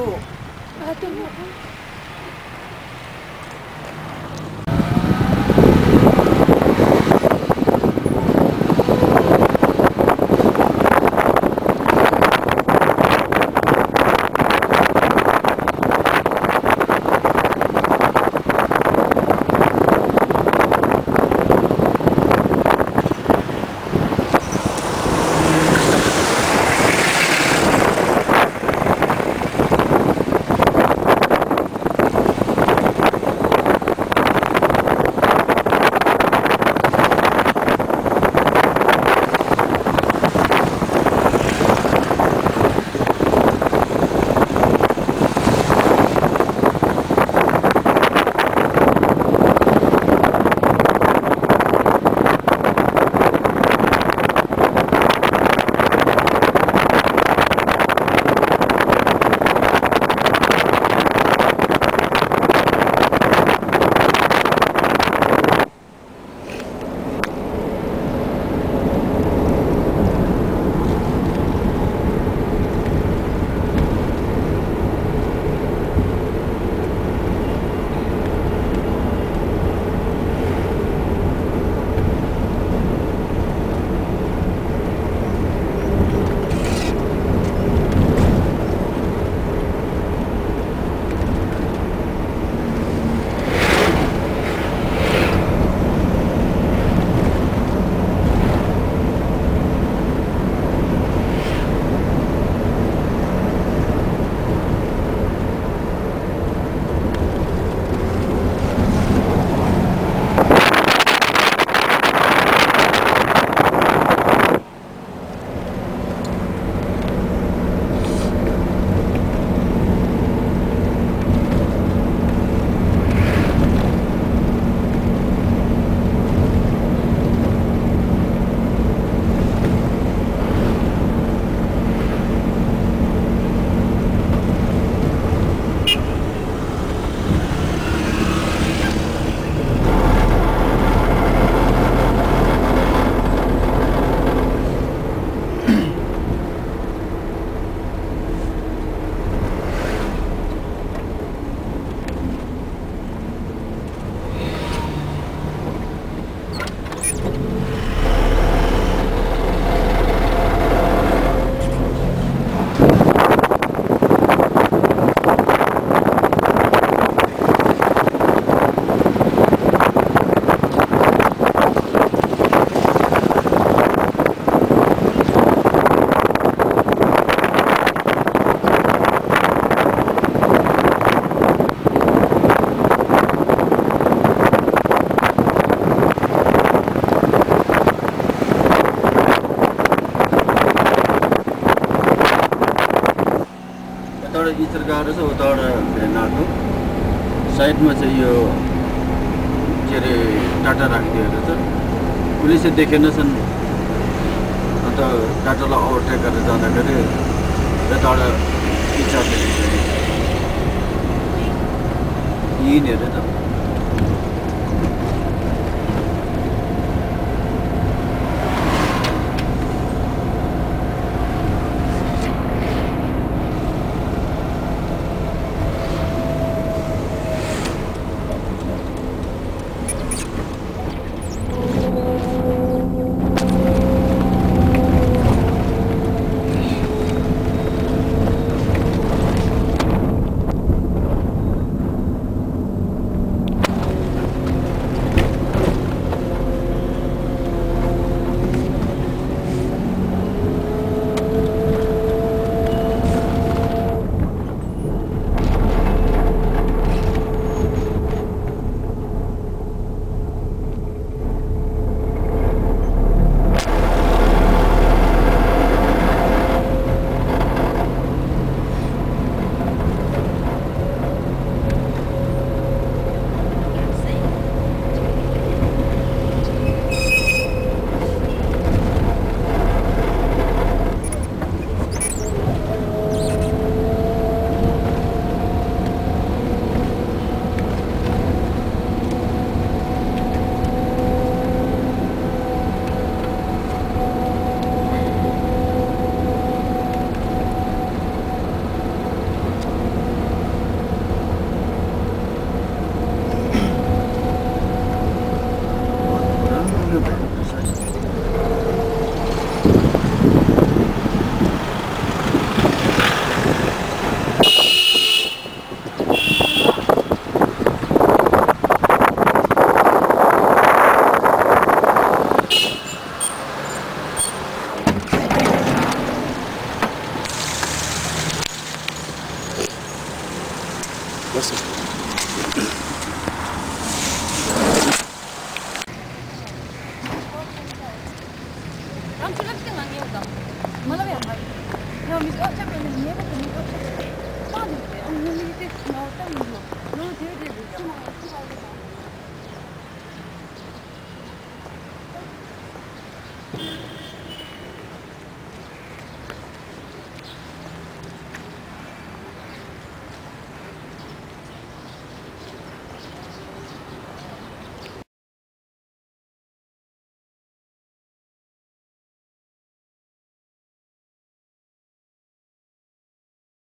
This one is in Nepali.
あでも。इचर गएर छ उताबाट भेनाको साइडमा चाहिँ यो के अरे टाटा राखिदिएको छ। पुलिसले देखेनछन्। अन्त टाटालाई ओभरटेक गरेर जाँदाखेरि यताबाट इचर यहीँनिर त 日本。Jag minns också att jag blev nere på min upptäckt. Fan inte, om hon inte smartar mig då. Då dör det.